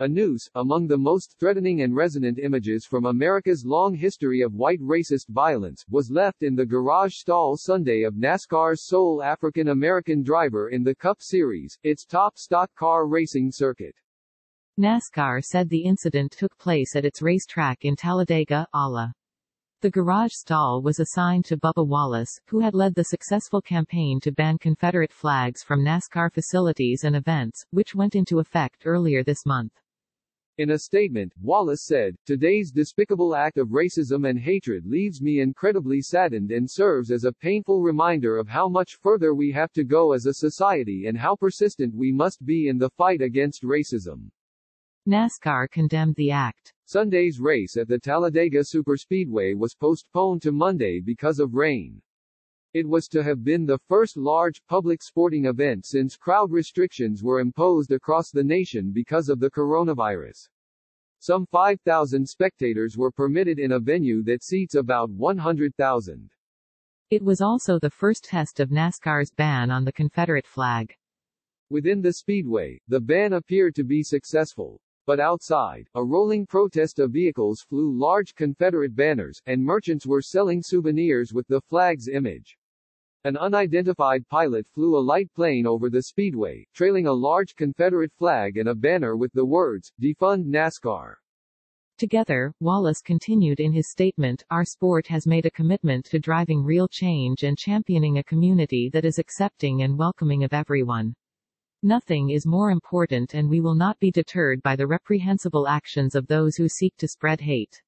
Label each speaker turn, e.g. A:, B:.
A: A noose, among the most threatening and resonant images from America's long history of white racist violence, was left in the garage stall Sunday of NASCAR's sole African-American driver in the Cup Series, its top stock car racing circuit.
B: NASCAR said the incident took place at its racetrack in Talladega, ALA. The garage stall was assigned to Bubba Wallace, who had led the successful campaign to ban Confederate flags from NASCAR facilities and events, which went into effect earlier this month.
A: In a statement, Wallace said, Today's despicable act of racism and hatred leaves me incredibly saddened and serves as a painful reminder of how much further we have to go as a society and how persistent we must be in the fight against racism.
B: NASCAR condemned the act.
A: Sunday's race at the Talladega Superspeedway was postponed to Monday because of rain. It was to have been the first large, public sporting event since crowd restrictions were imposed across the nation because of the coronavirus. Some 5,000 spectators were permitted in a venue that seats about 100,000.
B: It was also the first test of NASCAR's ban on the Confederate flag.
A: Within the speedway, the ban appeared to be successful. But outside, a rolling protest of vehicles flew large Confederate banners, and merchants were selling souvenirs with the flag's image. An unidentified pilot flew a light plane over the speedway, trailing a large Confederate flag and a banner with the words, Defund NASCAR.
B: Together, Wallace continued in his statement, Our sport has made a commitment to driving real change and championing a community that is accepting and welcoming of everyone. Nothing is more important and we will not be deterred by the reprehensible actions of those who seek to spread hate.